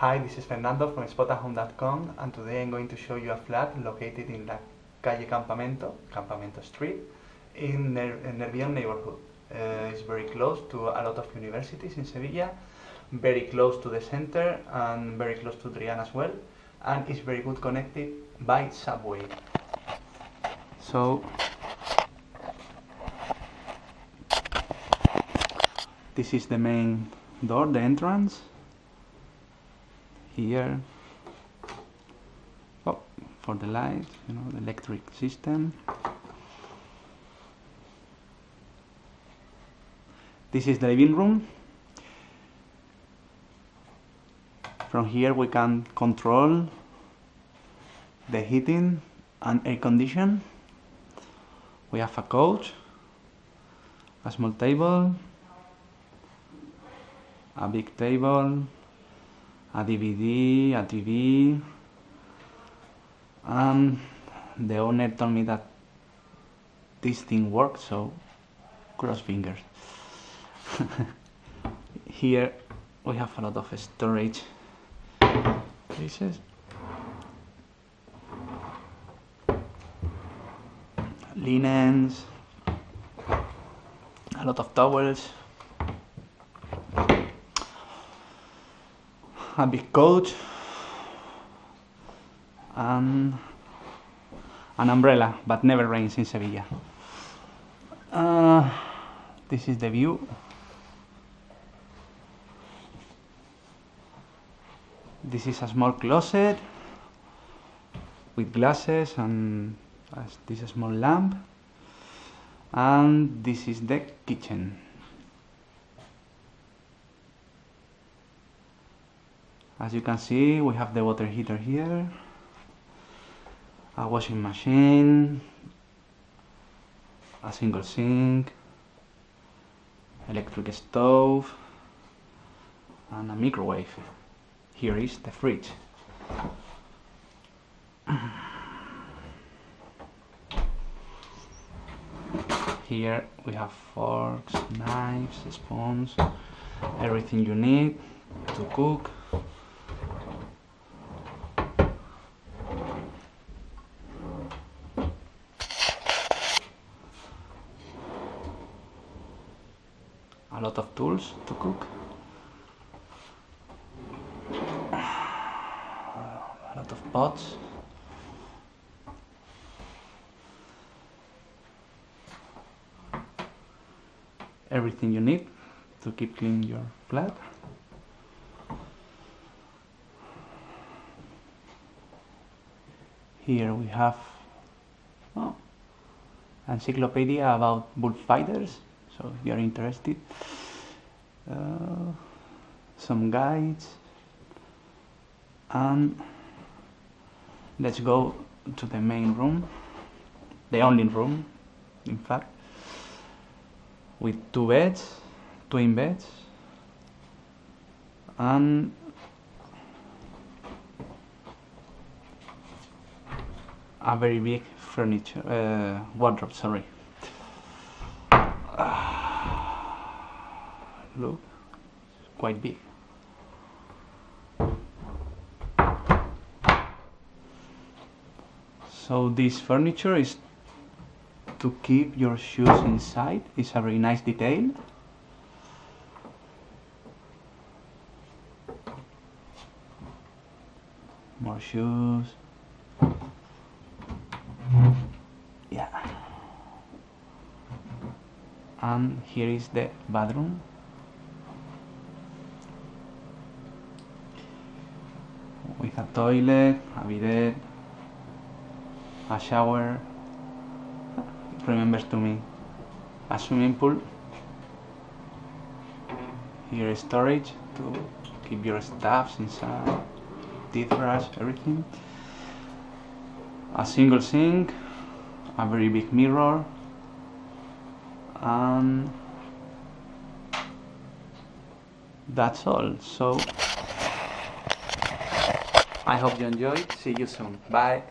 Hi, this is Fernando from spotahome.com and today I'm going to show you a flat located in La Calle Campamento, Campamento Street, in Ner Nervión neighborhood. Uh, it's very close to a lot of universities in Sevilla, very close to the center and very close to Triana as well, and it's very good connected by subway. So this is the main door, the entrance. Here, oh, for the light, you know, the electric system. This is the living room. From here we can control the heating and air condition. We have a couch, a small table, a big table, a DVD, a TV, and the owner told me that this thing works, so cross fingers. Here we have a lot of storage places. Linens, a lot of towels, a big coat and an umbrella but never rains in Sevilla. Uh, this is the view. This is a small closet with glasses and this a small lamp. And this is the kitchen as you can see we have the water heater here a washing machine a single sink electric stove and a microwave. Here is the fridge. Here we have forks knives spoons everything you need to cook a lot of tools to cook. A lot of pots. Everything you need to keep clean your flat here we have oh, encyclopedia about bullfighters so if you're interested uh, some guides and let's go to the main room the only room in fact with two beds twin beds and a very big furniture uh, wardrobe sorry look quite big. So this furniture is to keep your shoes inside. It's a very nice detail. More shoes. Yeah. And here is the bathroom with a toilet, a bidet, a shower, it remembers to me. A swimming pool, here is storage to keep your stuffs inside, uh, teeth brush, everything, a single sink, a very big mirror, and that's all. So I hope you enjoyed. See you soon. Bye.